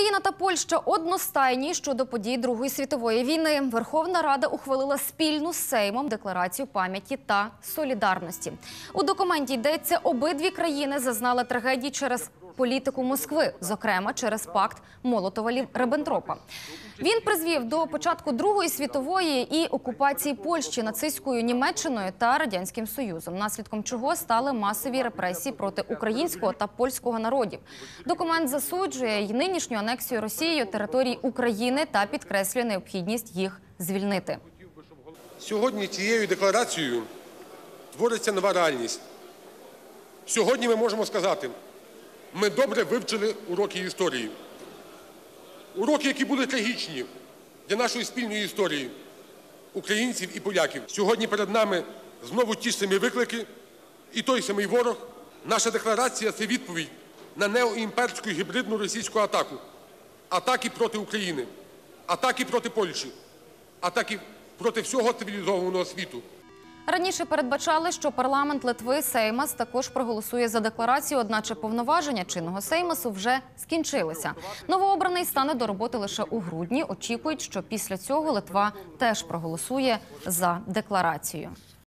Україна та Польща одностайні щодо подій Другої світової війни. Верховна Рада ухвалила спільну з Сеймом декларацію пам'яті та солідарності. У документі йдеться, обидві країни зазнали трагедії через політику Москви, зокрема через пакт молотова риббентропа Він призвів до початку Другої світової і окупації Польщі нацистською Німеччиною та радянським Союзом, наслідком чого стали масові репресії проти українського та польського народів. Документ засуджує й нинішню анексію Росією територій України та підкреслює необхідність їх звільнити. Сьогодні цією декларацією твориться нова реальність. Сьогодні ми можемо сказати, ми добре вивчили уроки історії. Уроки, які були трагічні для нашої спільної історії, українців і поляків. Сьогодні перед нами знову ті ж самі виклики і той самий ворог. Наша декларація це відповідь на неоімперську гібридну російську атаку, атаки проти України, атаки проти Польщі, атаки проти всього цивілізованого світу. Раніше передбачали, що парламент Литви Сеймас також проголосує за декларацію, одначе повноваження чинного Сеймасу вже скінчилися. Новообраний стане до роботи лише у грудні. Очікують, що після цього Литва теж проголосує за декларацію.